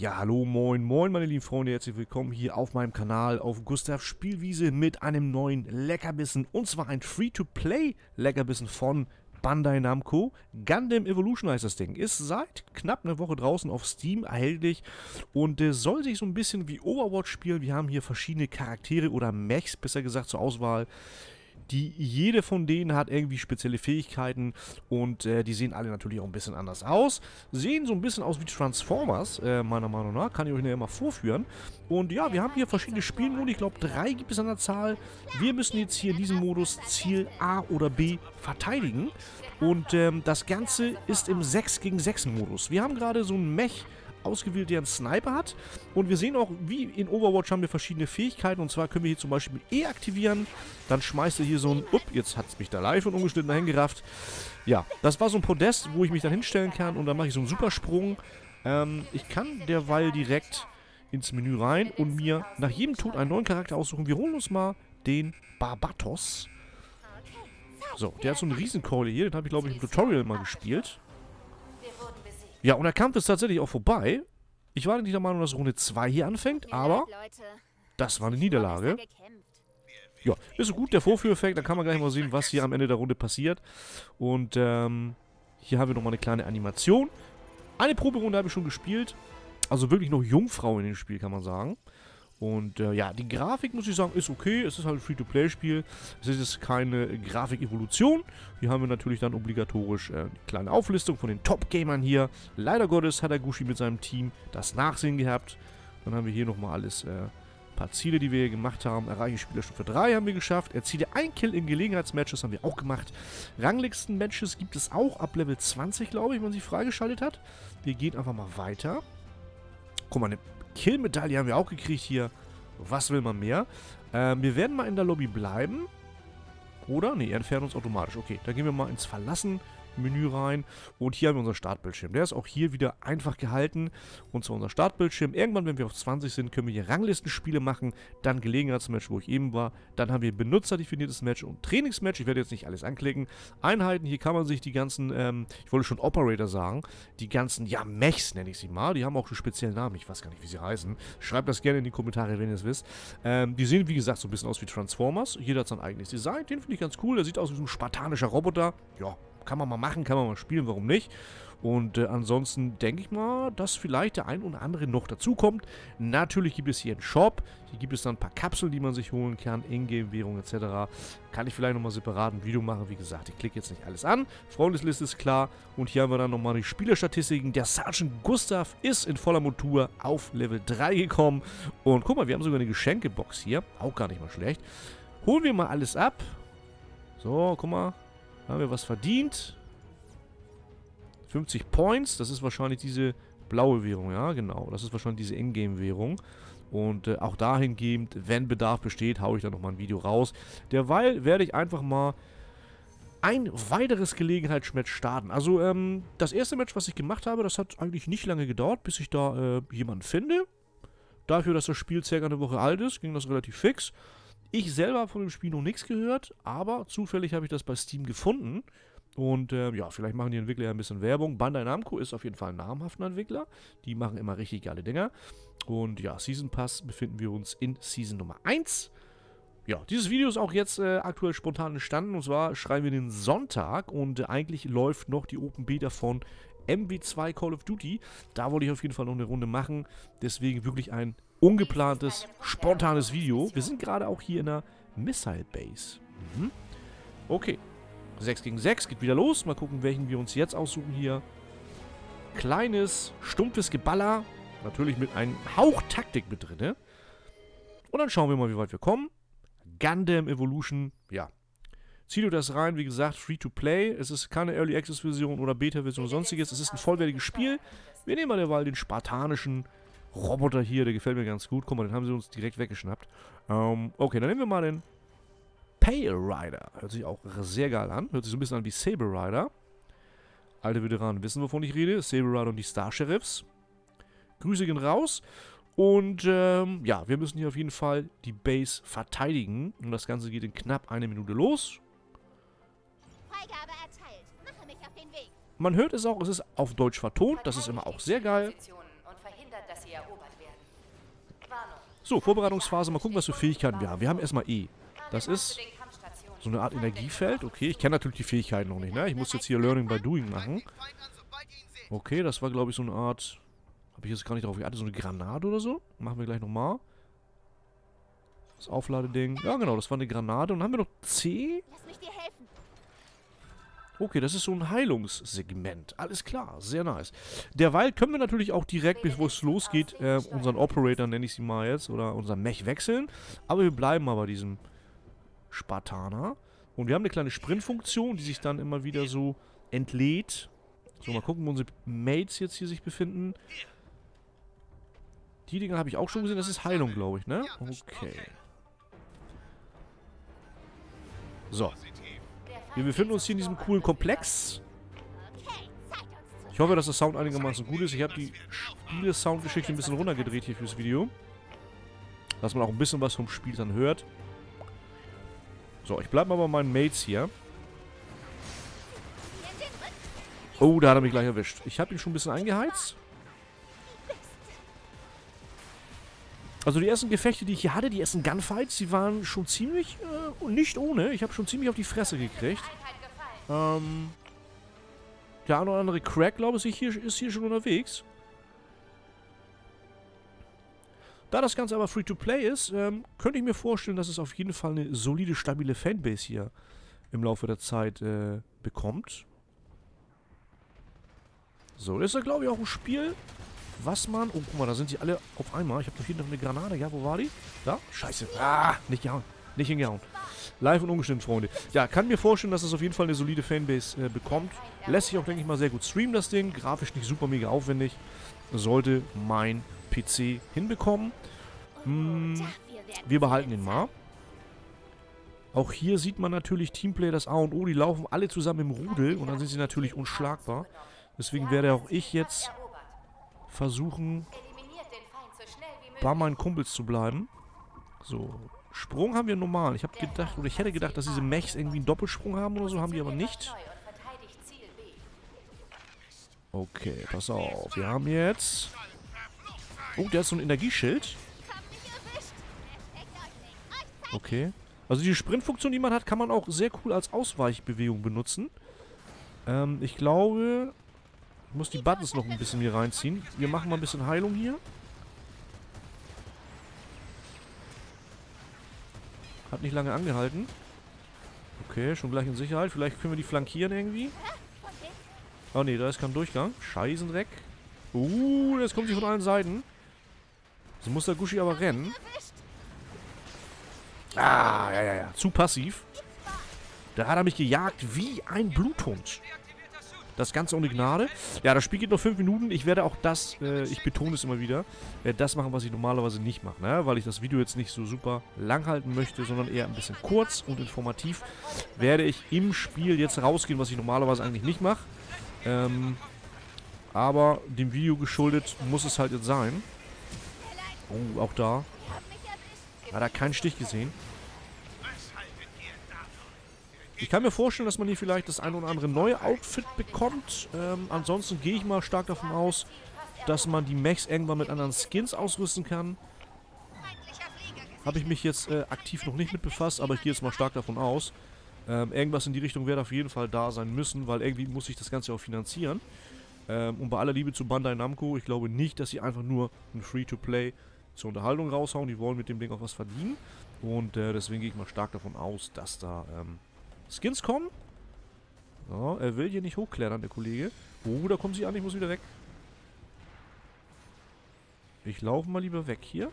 Ja, hallo, moin, moin, meine lieben Freunde. Herzlich willkommen hier auf meinem Kanal auf Gustavs Spielwiese mit einem neuen Leckerbissen. Und zwar ein Free-to-Play-Leckerbissen von Bandai Namco. Gundam Evolution heißt das Ding. Ist seit knapp einer Woche draußen auf Steam erhältlich und äh, soll sich so ein bisschen wie Overwatch spielen. Wir haben hier verschiedene Charaktere oder Mechs, besser gesagt, zur Auswahl die jede von denen hat irgendwie spezielle Fähigkeiten und äh, die sehen alle natürlich auch ein bisschen anders aus. Sehen so ein bisschen aus wie Transformers, äh, meiner Meinung nach. Kann ich euch nachher mal vorführen. Und ja, wir haben hier verschiedene Spielmodi. Ich glaube, drei gibt es an der Zahl. Wir müssen jetzt hier in diesem Modus Ziel A oder B verteidigen. Und ähm, das Ganze ist im 6 gegen 6 Modus. Wir haben gerade so ein Mech ausgewählt, der einen Sniper hat. Und wir sehen auch, wie in Overwatch haben wir verschiedene Fähigkeiten. Und zwar können wir hier zum Beispiel mit E aktivieren. Dann schmeißt er hier so ein... Upp, jetzt hat es mich da live und ungeschnitten dahin gerafft. Ja, das war so ein Podest, wo ich mich dann hinstellen kann. Und dann mache ich so einen Supersprung. Ähm, ich kann derweil direkt ins Menü rein und mir nach jedem Tod einen neuen Charakter aussuchen. Wir holen uns mal den Barbatos. So, der hat so einen Riesenkeule hier. Den habe ich, glaube ich, im Tutorial mal gespielt. Ja, und der Kampf ist tatsächlich auch vorbei. Ich war nicht der Meinung, dass Runde 2 hier anfängt, aber das war eine Niederlage. Ja, ist gut, der Vorführeffekt, da kann man gleich mal sehen, was hier am Ende der Runde passiert. Und ähm, hier haben wir nochmal eine kleine Animation. Eine Proberunde habe ich schon gespielt. Also wirklich noch Jungfrau in dem Spiel, kann man sagen. Und äh, ja, die Grafik, muss ich sagen, ist okay. Es ist halt ein Free-to-Play-Spiel. Es ist keine Grafik-Evolution. Hier haben wir natürlich dann obligatorisch äh, eine kleine Auflistung von den Top-Gamern hier. Leider Gottes hat Agushi mit seinem Team das Nachsehen gehabt. Dann haben wir hier nochmal alles, äh, paar Ziele, die wir hier gemacht haben. Erreiche Spielerstufe 3 haben wir geschafft. Erziele ein Kill in Gelegenheitsmatches haben wir auch gemacht. Ranglichsten-Matches gibt es auch ab Level 20, glaube ich, wenn man sie freigeschaltet hat. Wir gehen einfach mal weiter. Guck mal, eine Kill-Medaille haben wir auch gekriegt hier. Was will man mehr? Ähm, wir werden mal in der Lobby bleiben. Oder? Ne, entfernen uns automatisch. Okay, dann gehen wir mal ins Verlassen. Menü rein. Und hier haben wir unseren Startbildschirm. Der ist auch hier wieder einfach gehalten. Und zwar unser Startbildschirm. Irgendwann, wenn wir auf 20 sind, können wir hier Ranglistenspiele machen. Dann Gelegenheitsmatch, wo ich eben war. Dann haben wir benutzerdefiniertes Match und Trainingsmatch. Ich werde jetzt nicht alles anklicken. Einheiten, hier kann man sich die ganzen, ähm, ich wollte schon Operator sagen, die ganzen, ja, Mechs nenne ich sie mal. Die haben auch einen speziellen Namen. Ich weiß gar nicht, wie sie heißen. Schreibt das gerne in die Kommentare, wenn ihr es wisst. Ähm, die sehen, wie gesagt, so ein bisschen aus wie Transformers. Jeder hat sein eigenes Design. Den finde ich ganz cool. Der sieht aus wie so ein spartanischer Roboter. Ja, kann man mal machen, kann man mal spielen, warum nicht? Und äh, ansonsten denke ich mal, dass vielleicht der ein oder andere noch dazukommt. Natürlich gibt es hier einen Shop. Hier gibt es dann ein paar Kapseln, die man sich holen kann. Ingame-Währung etc. Kann ich vielleicht nochmal separat ein Video machen. Wie gesagt, ich klicke jetzt nicht alles an. Freundesliste ist klar. Und hier haben wir dann nochmal die Spielerstatistiken. Der Sergeant Gustav ist in voller Montur auf Level 3 gekommen. Und guck mal, wir haben sogar eine Geschenkebox hier. Auch gar nicht mal schlecht. Holen wir mal alles ab. So, guck mal. Haben wir was verdient. 50 Points. Das ist wahrscheinlich diese blaue Währung, ja, genau. Das ist wahrscheinlich diese Ingame-Währung. Und äh, auch dahingehend, wenn Bedarf besteht, haue ich da nochmal ein Video raus. Derweil werde ich einfach mal ein weiteres Gelegenheitsmatch starten. Also, ähm, das erste Match, was ich gemacht habe, das hat eigentlich nicht lange gedauert, bis ich da äh, jemanden finde. Dafür, dass das Spiel circa eine Woche alt ist, ging das relativ fix. Ich selber habe von dem Spiel noch nichts gehört, aber zufällig habe ich das bei Steam gefunden. Und äh, ja, vielleicht machen die Entwickler ja ein bisschen Werbung. Bandai Namco ist auf jeden Fall ein namhafter Entwickler. Die machen immer richtig geile Dinger. Und ja, Season Pass befinden wir uns in Season Nummer 1. Ja, dieses Video ist auch jetzt äh, aktuell spontan entstanden. Und zwar schreiben wir den Sonntag und äh, eigentlich läuft noch die Open Beta von MW2 Call of Duty. Da wollte ich auf jeden Fall noch eine Runde machen. Deswegen wirklich ein ungeplantes, spontanes Video. Wir sind gerade auch hier in der Missile Base. Mhm. Okay. 6 gegen 6, geht wieder los. Mal gucken, welchen wir uns jetzt aussuchen hier. Kleines, stumpfes Geballer. Natürlich mit einem Hauch Taktik mit drin. Und dann schauen wir mal, wie weit wir kommen. Gundam Evolution, ja. Zieh du das rein, wie gesagt, free to play. Es ist keine Early Access Version oder Beta Version oder sonstiges. Es ist ein vollwertiges Spiel. Wir nehmen mal derweil den spartanischen Roboter hier, der gefällt mir ganz gut. Guck mal, den haben sie uns direkt weggeschnappt. Ähm, okay, dann nehmen wir mal den Pay Rider. Hört sich auch sehr geil an. Hört sich so ein bisschen an wie Saber Rider. Alte Veteranen wissen, wovon ich rede. Saber Rider und die Star Sheriffs. Grüße gehen raus. Und ähm, ja, wir müssen hier auf jeden Fall die Base verteidigen. Und das Ganze geht in knapp eine Minute los. Man hört es auch, es ist auf Deutsch vertont. Das ist immer auch sehr geil. und verhindert, dass sie erobert werden. Warnung. So, Vorbereitungsphase. Mal gucken, was für Fähigkeiten wir haben. Wir haben erstmal E. Das ist so eine Art Energiefeld. Okay, ich kenne natürlich die Fähigkeiten noch nicht, ne? Ich muss jetzt hier Learning by Doing machen. Okay, das war, glaube ich, so eine Art... Habe ich jetzt gar nicht drauf geachtet. So eine Granate oder so? Machen wir gleich nochmal. Das Aufladeding. Ja, genau, das war eine Granate. Und dann haben wir noch C. Lass mich dir helfen. Okay, das ist so ein Heilungssegment. Alles klar, sehr nice. Derweil können wir natürlich auch direkt, bevor es losgeht, äh, unseren Operator, nenne ich sie mal jetzt, oder unseren Mech wechseln. Aber wir bleiben mal bei diesem Spartaner. Und wir haben eine kleine Sprintfunktion, die sich dann immer wieder so entlädt. So, mal gucken, wo unsere Mates jetzt hier sich befinden. Die Dinger habe ich auch schon gesehen. Das ist Heilung, glaube ich, ne? Okay. So. Wir befinden uns hier in diesem coolen Komplex. Ich hoffe, dass der Sound einigermaßen gut ist. Ich habe die Spiele-Soundgeschichte ein bisschen runtergedreht hier fürs Video. Dass man auch ein bisschen was vom Spiel dann hört. So, ich bleibe mal bei meinen Mates hier. Oh, da hat er mich gleich erwischt. Ich habe ihn schon ein bisschen eingeheizt. Also die ersten Gefechte, die ich hier hatte, die ersten Gunfights, die waren schon ziemlich äh, nicht ohne. Ich habe schon ziemlich auf die Fresse gekriegt. Ähm, der eine oder andere Crack, glaube ich, hier, ist hier schon unterwegs. Da das Ganze aber Free-to-Play ist, ähm, könnte ich mir vorstellen, dass es auf jeden Fall eine solide, stabile Fanbase hier im Laufe der Zeit äh, bekommt. So, das ist ja, glaube ich, auch ein Spiel, was man... Oh, guck mal, da sind sie alle auf einmal. Ich habe doch hier noch eine Granate. Ja, wo war die? Da? Scheiße. Ah, nicht gehauen. Nicht hingehauen. Live und ungeschnitten, Freunde. Ja, kann mir vorstellen, dass es auf jeden Fall eine solide Fanbase äh, bekommt. Lässt sich auch, denke ich mal, sehr gut streamen, das Ding. Grafisch nicht super mega aufwendig. Sollte mein PC hinbekommen. Hm, wir behalten ihn mal. Auch hier sieht man natürlich Teamplay, das A und O. Die laufen alle zusammen im Rudel und dann sind sie natürlich unschlagbar. Deswegen werde auch ich jetzt. Versuchen, bei meinen Kumpels zu bleiben. So, Sprung haben wir normal. Ich habe gedacht, oder ich hätte gedacht, dass diese Mechs irgendwie einen Doppelsprung haben oder so, haben die aber nicht. Okay, pass auf. Wir haben jetzt... Oh, der hat so ein Energieschild. Okay. Also die Sprintfunktion, die man hat, kann man auch sehr cool als Ausweichbewegung benutzen. Ähm, ich glaube... Ich muss die Buttons noch ein bisschen hier reinziehen. Wir machen mal ein bisschen Heilung hier. Hat nicht lange angehalten. Okay, schon gleich in Sicherheit. Vielleicht können wir die flankieren irgendwie. Oh ne, da ist kein Durchgang. Scheißendreck. Uh, das kommt sie von allen Seiten. So muss der Gushi aber rennen. Ah, ja, ja, ja. Zu passiv. Da hat er mich gejagt wie ein Bluthund. Das Ganze ohne Gnade. Ja, das Spiel geht noch 5 Minuten. Ich werde auch das, äh, ich betone es immer wieder, äh, das machen, was ich normalerweise nicht mache, ne? Weil ich das Video jetzt nicht so super lang halten möchte, sondern eher ein bisschen kurz und informativ. Werde ich im Spiel jetzt rausgehen, was ich normalerweise eigentlich nicht mache. Ähm, aber dem Video geschuldet muss es halt jetzt sein. Oh, auch da. Hat er keinen Stich gesehen. Ich kann mir vorstellen, dass man hier vielleicht das ein oder andere neue Outfit bekommt. Ähm, ansonsten gehe ich mal stark davon aus, dass man die Mechs irgendwann mit anderen Skins ausrüsten kann. Habe ich mich jetzt äh, aktiv noch nicht mit befasst, aber ich gehe jetzt mal stark davon aus. Ähm, irgendwas in die Richtung wird auf jeden Fall da sein müssen, weil irgendwie muss ich das Ganze auch finanzieren. Ähm, und bei aller Liebe zu Bandai Namco, ich glaube nicht, dass sie einfach nur ein Free-to-Play zur Unterhaltung raushauen. Die wollen mit dem Ding auch was verdienen. Und äh, deswegen gehe ich mal stark davon aus, dass da ähm, Skins kommen. So, er will hier nicht hochklettern, der Kollege. Oh, da kommen sie an, ich muss wieder weg. Ich laufe mal lieber weg hier.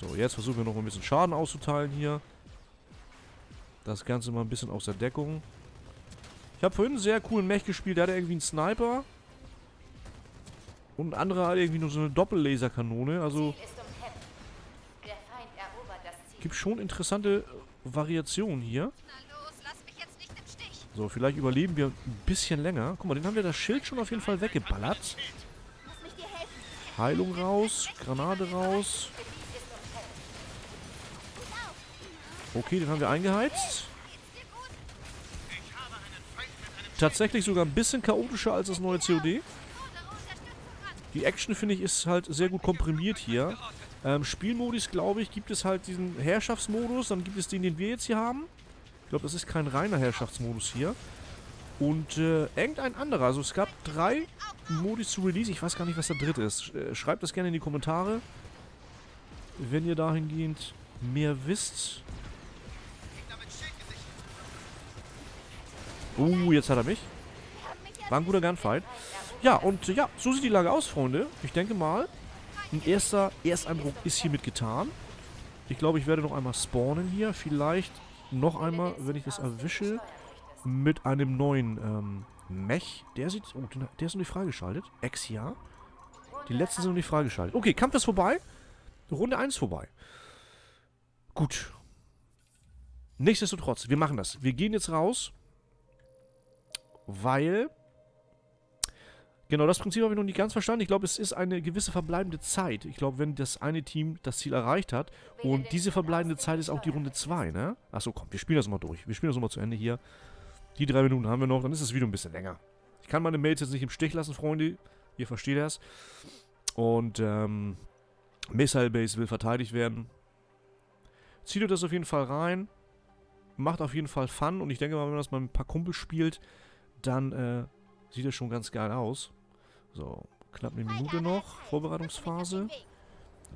So, jetzt versuchen wir noch ein bisschen Schaden auszuteilen hier. Das Ganze mal ein bisschen aus der Deckung. Ich habe vorhin einen sehr coolen Mech gespielt. Der hatte irgendwie einen Sniper. Und ein anderer hat irgendwie nur so eine Doppellaserkanone. Also gibt schon interessante Variationen hier. So, vielleicht überleben wir ein bisschen länger. Guck mal, den haben wir das Schild schon auf jeden Fall weggeballert. Heilung raus, Granate raus. Okay, den haben wir eingeheizt. Tatsächlich sogar ein bisschen chaotischer als das neue COD. Die Action, finde ich, ist halt sehr gut komprimiert hier. Ähm, Spielmodus, glaube ich, gibt es halt diesen Herrschaftsmodus. Dann gibt es den, den wir jetzt hier haben. Ich glaube, das ist kein reiner Herrschaftsmodus hier. Und äh, irgendein anderer. Also es gab drei Modis zu Release. Ich weiß gar nicht, was der dritte ist. Äh, schreibt das gerne in die Kommentare. Wenn ihr dahingehend mehr wisst. Uh, jetzt hat er mich. War ein guter Gunfight. Ja, und äh, ja, so sieht die Lage aus, Freunde. Ich denke mal, ein erster Ersteindruck ist hiermit getan. Ich glaube, ich werde noch einmal spawnen hier. Vielleicht noch einmal, wenn ich das erwische, mit einem neuen ähm, Mech. Der sieht... Oh, der ist noch nicht freigeschaltet. Exia. Die letzten sind noch nicht freigeschaltet. Okay, Kampf ist vorbei. Runde 1 vorbei. Gut. Nichtsdestotrotz, wir machen das. Wir gehen jetzt raus, weil Genau, das Prinzip habe ich noch nicht ganz verstanden. Ich glaube, es ist eine gewisse verbleibende Zeit. Ich glaube, wenn das eine Team das Ziel erreicht hat und diese verbleibende Zeit ist auch die Runde 2, ne? Achso, komm, wir spielen das mal durch. Wir spielen das mal zu Ende hier. Die drei Minuten haben wir noch, dann ist das Video ein bisschen länger. Ich kann meine Mails jetzt nicht im Stich lassen, Freunde. Ihr versteht das. Und, ähm, Missile Base will verteidigt werden. Zieht euch das auf jeden Fall rein. Macht auf jeden Fall Fun. Und ich denke mal, wenn man das mal mit ein paar Kumpels spielt, dann, äh, sieht das schon ganz geil aus. So, knapp eine Minute noch, Vorbereitungsphase.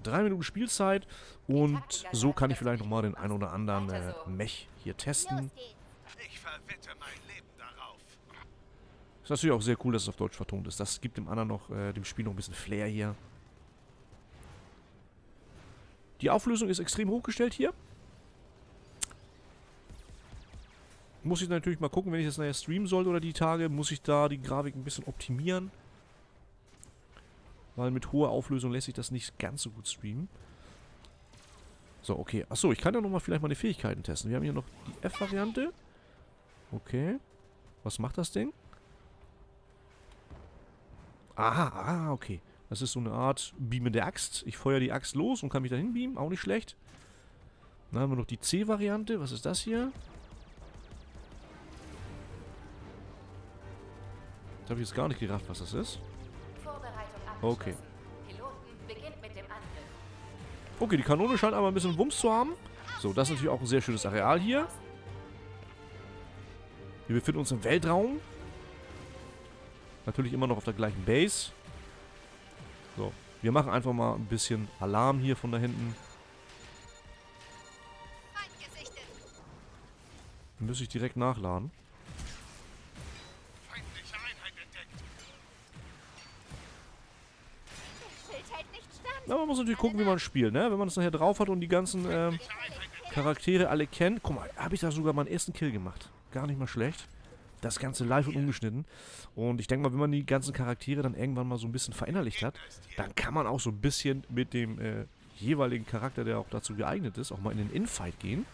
Drei Minuten Spielzeit und so kann ich vielleicht nochmal den ein oder anderen äh, Mech hier testen. Ich verwette mein Leben darauf. Ist natürlich auch sehr cool, dass es auf Deutsch vertont ist. Das gibt dem anderen noch, äh, dem Spiel noch ein bisschen Flair hier. Die Auflösung ist extrem hochgestellt hier. Muss ich natürlich mal gucken, wenn ich das nachher streamen sollte oder die Tage, muss ich da die Grafik ein bisschen optimieren. Weil mit hoher Auflösung lässt sich das nicht ganz so gut streamen. So, okay. Achso, ich kann ja nochmal vielleicht meine Fähigkeiten testen. Wir haben hier noch die F-Variante. Okay. Was macht das Ding? Aha, ah, okay. Das ist so eine Art Beamen der Axt. Ich feuere die Axt los und kann mich dahin beamen. Auch nicht schlecht. Dann haben wir noch die C-Variante. Was ist das hier? Das habe ich jetzt gar nicht gerafft, was das ist. Okay. Okay, die Kanone scheint aber ein bisschen Wumms zu haben. So, das ist natürlich auch ein sehr schönes Areal hier. Wir befinden uns im Weltraum. Natürlich immer noch auf der gleichen Base. So, wir machen einfach mal ein bisschen Alarm hier von da hinten. Müsste ich direkt nachladen. Na, man muss natürlich gucken, wie man spielt, ne? Wenn man das nachher drauf hat und die ganzen ähm, Charaktere alle kennt. Guck mal, habe ich da sogar meinen ersten Kill gemacht. Gar nicht mal schlecht. Das Ganze live und ungeschnitten. Und ich denke mal, wenn man die ganzen Charaktere dann irgendwann mal so ein bisschen verinnerlicht hat, dann kann man auch so ein bisschen mit dem äh, jeweiligen Charakter, der auch dazu geeignet ist, auch mal in den Infight gehen.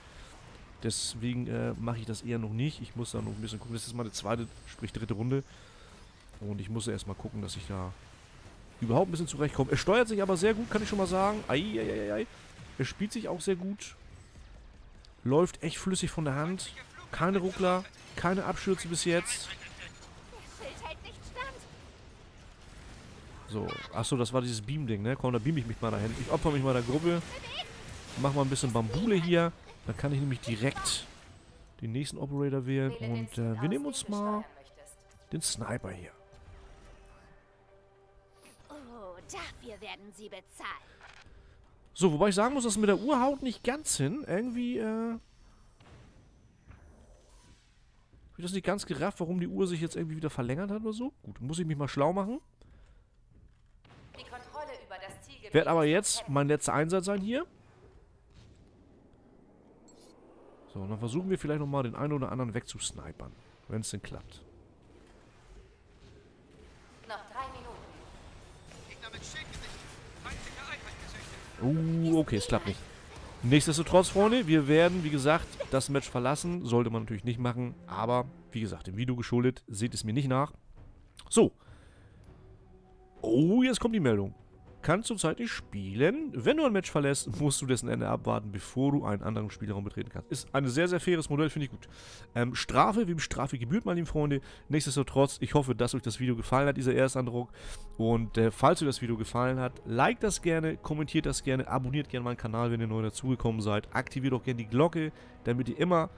Deswegen äh, mache ich das eher noch nicht. Ich muss da noch ein bisschen gucken. Das ist meine zweite, sprich dritte Runde. Und ich muss erstmal gucken, dass ich da überhaupt ein bisschen zurechtkomme. Er steuert sich aber sehr gut, kann ich schon mal sagen. Eieiei. Er spielt sich auch sehr gut. Läuft echt flüssig von der Hand. Keine Ruckler, keine Abstürze bis jetzt. So, achso, das war dieses Beam-Ding, ne? Komm, da beam ich mich mal dahin. Ich opfer mich mal der Gruppe. Mach mal ein bisschen Bambule hier. Dann kann ich nämlich direkt den nächsten Operator wählen. Und äh, wir nehmen uns mal den Sniper hier. Dafür werden sie bezahlt. So, wobei ich sagen muss, das mit der Uhr haut nicht ganz hin. Irgendwie, äh... Ich das nicht ganz gerafft, warum die Uhr sich jetzt irgendwie wieder verlängert hat oder so? Gut, muss ich mich mal schlau machen. Die Kontrolle über das Zielgebiet Wird aber jetzt mein letzter Einsatz sein hier. So, und dann versuchen wir vielleicht nochmal den einen oder anderen wegzusnipern. Wenn es denn klappt. Uh, okay, es klappt nicht. Nichtsdestotrotz, Freunde, wir werden, wie gesagt, das Match verlassen. Sollte man natürlich nicht machen. Aber, wie gesagt, dem Video geschuldet, seht es mir nicht nach. So. Oh, jetzt kommt die Meldung. Kann zurzeit nicht spielen. Wenn du ein Match verlässt, musst du dessen Ende abwarten, bevor du einen anderen Spielraum betreten kannst. Ist ein sehr, sehr faires Modell, finde ich gut. Ähm, Strafe, wie Strafe gebührt, meine lieben Freunde. Nichtsdestotrotz, ich hoffe, dass euch das Video gefallen hat, dieser Erstandruck. Und äh, falls euch das Video gefallen hat, liked das gerne, kommentiert das gerne, abonniert gerne meinen Kanal, wenn ihr neu dazugekommen seid. Aktiviert auch gerne die Glocke, damit ihr immer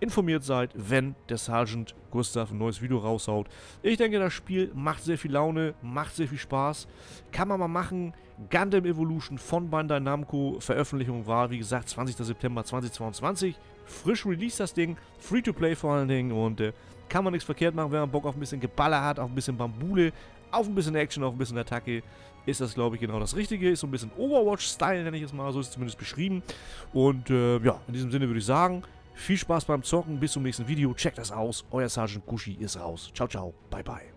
informiert seid, wenn der Sergeant Gustav ein neues Video raushaut. Ich denke, das Spiel macht sehr viel Laune, macht sehr viel Spaß. Kann man mal machen. Gundam Evolution von Bandai Namco. Veröffentlichung war, wie gesagt, 20. September 2022. Frisch released das Ding. Free to play vor allen Dingen. Und äh, kann man nichts verkehrt machen, wenn man Bock auf ein bisschen Geballer hat, auf ein bisschen Bambule, auf ein bisschen Action, auf ein bisschen Attacke ist das, glaube ich, genau das Richtige. Ist so ein bisschen Overwatch-Style, nenne ich es mal, so ist es zumindest beschrieben. Und äh, ja, in diesem Sinne würde ich sagen, viel Spaß beim Zocken, bis zum nächsten Video. Checkt das aus. Euer Sergeant Gushi ist raus. Ciao, ciao. Bye, bye.